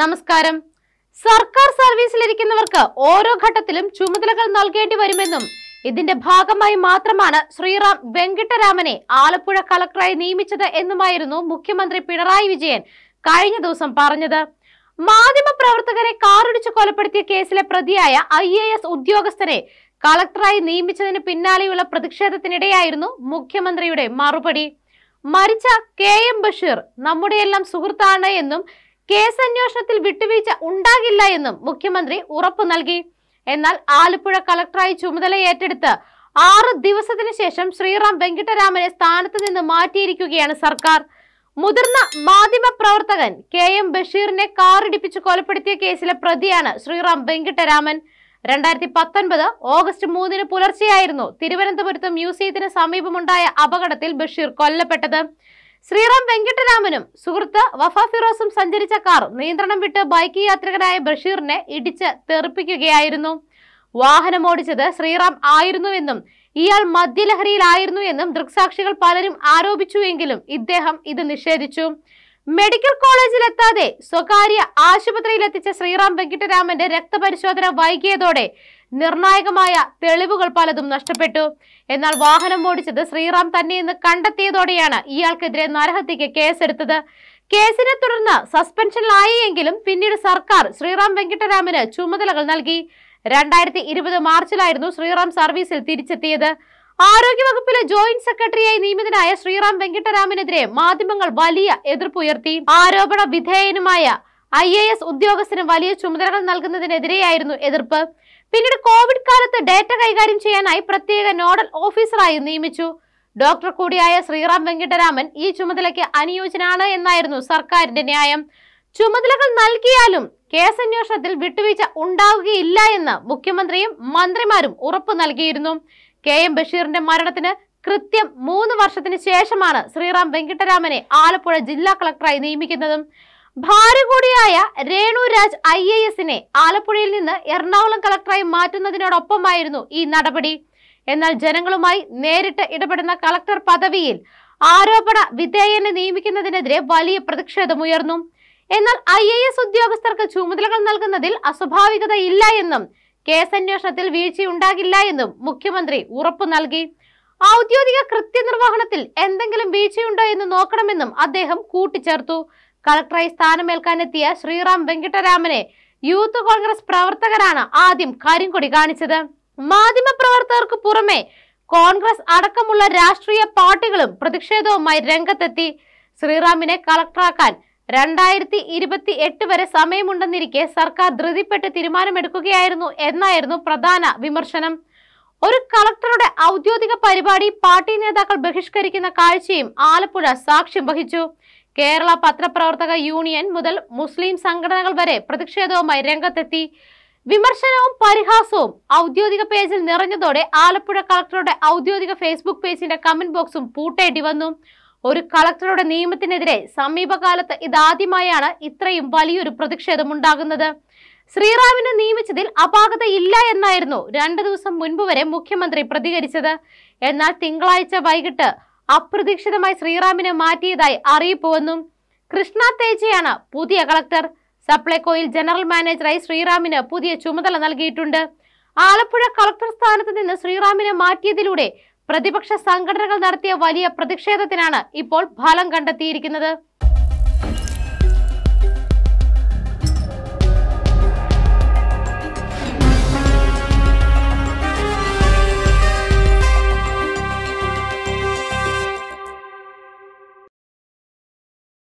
നമസ്കാരം. സർക്കാർ സർവീസിലിരിക്കുന്നവർക്ക് ഓരോ ഘട്ടത്തിലും ചുമതലകൾ നൽകേണ്ടി വരുമെന്നും ഇതിന്റെ ഭാഗമായി മാത്രമാണ് ശ്രീറാം വെങ്കിട്ടരാമനെ ആലപ്പുഴ കളക്ടറായി നിയമിച്ചത് എന്നുമായിരുന്നു മുഖ്യമന്ത്രി പിണറായി വിജയൻ കഴിഞ്ഞ ദിവസം പറഞ്ഞത്. മാധ്യമ പ്രവർത്തകരെ കാറിടിച്ചു കൊലപ്പെടുത്തിയ കേസിലെ പ്രതിയായ ഐ എ എസ് ഉദ്യോഗസ്ഥരെ കളക്ടറായി നിയമിച്ചതിന് പിന്നാലെയുള്ള പ്രതിഷേധത്തിനിടെയായിരുന്നു മുഖ്യമന്ത്രിയുടെ മറുപടി. മരിച്ച കെ എം ബഷീർ നമ്മുടെയെല്ലാം സുഹൃത്താണ് എന്നും കേസ് അന്വേഷണത്തിൽ വിട്ടുവീഴ്ച ഉണ്ടാകില്ല എന്നും മുഖ്യമന്ത്രി ഉറപ്പു നൽകി. എന്നാൽ ആലപ്പുഴ കളക്ടറായി ചുമതല ഏറ്റെടുത്ത് ആറ് ദിവസത്തിന് ശേഷം ശ്രീറാം വെങ്കിട്ടരാമനെ സ്ഥാനത്ത് നിന്ന് മാറ്റിയിരിക്കുകയാണ് സർക്കാർ. മുതിർന്ന മാധ്യമ പ്രവർത്തകൻ കെ എം ബഷീറിനെ കാറിടിപ്പിച്ച് കൊലപ്പെടുത്തിയ കേസിലെ പ്രതിയാണ് ശ്രീറാം വെങ്കിട്ടരാമൻ. രണ്ടായിരത്തി പത്തൊൻപത് ഓഗസ്റ്റ് മൂന്നിന് പുലർച്ചെയായിരുന്നു തിരുവനന്തപുരത്ത് മ്യൂസിയത്തിന് സമീപമുണ്ടായ അപകടത്തിൽ ബഷീർ കൊല്ലപ്പെട്ടത്. ശ്രീറാം വെങ്കിട്ടരാമനും സുഹൃത്ത് വഫ ഫിറോസും സഞ്ചരിച്ച കാർ നിയന്ത്രണം വിട്ട് ബൈക്ക് യാത്രികനായ ബഷീറിനെ ഇടിച്ച് തെറിപ്പിക്കുകയായിരുന്നു. വാഹനമോടിച്ചത് ശ്രീറാം ആയിരുന്നുവെന്നും ഇയാൾ മദ്യലഹരിയിലായിരുന്നു എന്നും ദൃക്സാക്ഷികൾ പലരും ആരോപിച്ചുവെങ്കിലും ഇദ്ദേഹം ഇത് നിഷേധിച്ചു. മെഡിക്കൽ കോളേജിലെത്താതെ സ്വകാര്യ ആശുപത്രിയിലെത്തിച്ച ശ്രീറാം വെങ്കിട്ടരാമന്റെ രക്തപരിശോധന വൈകിയതോടെ നിർണായകമായ തെളിവുകൾ പലതും നഷ്ടപ്പെട്ടു. എന്നാൽ വാഹനം ഓടിച്ചത് ശ്രീറാം തന്നെയെന്ന് കണ്ടെത്തിയതോടെയാണ് ഇയാൾക്കെതിരെ നരഹത്യക്ക് കേസെടുത്തത്. കേസിനെ തുടർന്ന് സസ്പെൻഷനിലായി എങ്കിലും പിന്നീട് സർക്കാർ ശ്രീറാം വെങ്കിട്ടരാമന് ചുമതലകൾ നൽകി. രണ്ടായിരത്തി ഇരുപത് മാർച്ചിലായിരുന്നു ശ്രീറാം സർവീസിൽ തിരിച്ചെത്തിയത്. ആരോഗ്യവകുപ്പിലെ ജോയിന്റ് സെക്രട്ടറിയായി നിയമിതനായ ശ്രീറാം വെങ്കിട്ടരാമനെതിരെ മാധ്യമങ്ങൾ വലിയ എതിർപ്പുയർത്തി ആരോപണ വിധേയനുമായ ഐ എ എസ് ഉദ്യോഗസ്ഥന് വലിയ ചുമതലകൾ നൽകുന്നതിനെതിരെയായിരുന്നു എതിർപ്പ്. പിന്നീട് കോവിഡ് കാലത്ത് ഡേറ്റ കൈകാര്യം ചെയ്യാനായി പ്രത്യേക നോഡൽ ഓഫീസറായി നിയമിച്ചു. ഡോക്ടർ കൂടിയായ ശ്രീറാം വെങ്കിട്ടരാമൻ ഈ ചുമതലയ്ക്ക് അനുയോജ്യനാണ് എന്നായിരുന്നു സർക്കാരിന്റെ ന്യായം. ചുമതലകൾ നൽകിയാലും കേസന്വേഷണത്തിൽ വിട്ടുവീഴ്ച ഉണ്ടാവുകയില്ല എന്ന് മുഖ്യമന്ത്രിയും മന്ത്രിമാരും ഉറപ്പു നൽകിയിരുന്നു. കെ എം ബഷീറിന്റെ മരണത്തിന് കൃത്യം മൂന്ന് വർഷത്തിന് ശേഷമാണ് ശ്രീറാം വെങ്കിട്ടരാമനെ ആലപ്പുഴ ജില്ലാ കളക്ടറായി നിയമിക്കുന്നതും. ഭാര്യ കൂടിയായ രേണു രാജ് ഐ എ എസിനെ ആലപ്പുഴയിൽ നിന്ന് എറണാകുളം കളക്ടറായി മാറ്റുന്നതിനോടൊപ്പമായിരുന്നു ഈ നടപടി. എന്നാൽ ജനങ്ങളുമായി നേരിട്ട് ഇടപെടുന്ന കളക്ടർ പദവിയിൽ ആരോപണ വിധേയനെ നിയമിക്കുന്നതിനെതിരെ വലിയ പ്രതിഷേധമുയർന്നു. എന്നാൽ ഐ എ എസ് ഉദ്യോഗസ്ഥർക്ക് ചുമതലകൾ നൽകുന്നതിൽ അസ്വാഭാവികത ഇല്ല എന്നും കേസന്വേഷണത്തിൽ വീഴ്ചയുണ്ടാകില്ല എന്നും മുഖ്യമന്ത്രി ഉറപ്പു നൽകി. ഔദ്യോഗിക കൃത്യനിർവഹണത്തിൽ എന്തെങ്കിലും വീഴ്ചയുണ്ടോ എന്ന് നോക്കണമെന്നും അദ്ദേഹം കൂട്ടിച്ചേർത്തു. കളക്ടറായി സ്ഥാനമേൽക്കാനെത്തിയ ശ്രീറാം വെങ്കിട്ടരാമനെ യൂത്ത് കോൺഗ്രസ് പ്രവർത്തകരാണ് ആദ്യം കരിങ്കൊടി കാണിച്ചത്. മാധ്യമ പ്രവർത്തകർക്ക് പുറമെ കോൺഗ്രസ് അടക്കമുള്ള രാഷ്ട്രീയ പാർട്ടികളും പ്രതിഷേധവുമായി രംഗത്തെത്തി. ശ്രീറാമിനെ കളക്ടറാക്കാൻ രണ്ടായിരത്തി ഇരുപത്തി എട്ട് വരെ സമയമുണ്ടെന്നിരിക്കെ സർക്കാർ ധൃതിപ്പെട്ട് തീരുമാനമെടുക്കുകയായിരുന്നു എന്നായിരുന്നു പ്രധാന വിമർശനം. ഒരു കളക്ടറുടെ ഔദ്യോഗിക പരിപാടി പാർട്ടി നേതാക്കൾ ബഹിഷ്കരിക്കുന്ന കാഴ്ചയും ആലപ്പുഴ സാക്ഷ്യം വഹിച്ചു. കേരള പത്രപ്രവർത്തക യൂണിയൻ മുതൽ മുസ്ലിം സംഘടനകൾ വരെ പ്രതിഷേധവുമായി രംഗത്തെത്തി. വിമർശനവും പരിഹാസവും ഔദ്യോഗിക പേജിൽ നിറഞ്ഞതോടെ ആലപ്പുഴ കളക്ടറുടെ ഔദ്യോഗിക ഫേസ്ബുക്ക് പേജിന്റെ കമന്റ് ബോക്സും പൂട്ടേണ്ടി വന്നു. ഒരു കളക്ടറുടെ നിയമത്തിനെതിരെ സമീപകാലത്ത് ഇതാദ്യമായാണ് ഇത്രയും വലിയൊരു പ്രതിഷേധം ഉണ്ടാകുന്നത്. ശ്രീറാമിനെ നിയമിച്ചതിൽ അപാകതയില്ല എന്നായിരുന്നു രണ്ടു ദിവസം മുൻപ് വരെ മുഖ്യമന്ത്രി പ്രതികരിച്ചത്. എന്നാൽ തിങ്കളാഴ്ച വൈകിട്ട് അപ്രതീക്ഷിതമായി ശ്രീറാമിനെ മാറ്റിയതായി അറിയിപ്പ് വന്നു കൃഷ്ണ തേജയാണ് പുതിയ കളക്ടർ. സപ്ലൈകോയിൽ ജനറൽ മാനേജറായി ശ്രീറാമിന് പുതിയ ചുമതല നൽകിയിട്ടുണ്ട്. ആലപ്പുഴ കളക്ടർ സ്ഥാനത്ത് നിന്ന് ശ്രീറാമിനെ മാറ്റിയതിലൂടെ പ്രതിപക്ഷ സംഘടനകൾ നടത്തിയ വലിയ പ്രതിഷേധത്തിനാണ് ഇപ്പോൾ ഫലം കണ്ടെത്തിയിരിക്കുന്നത്.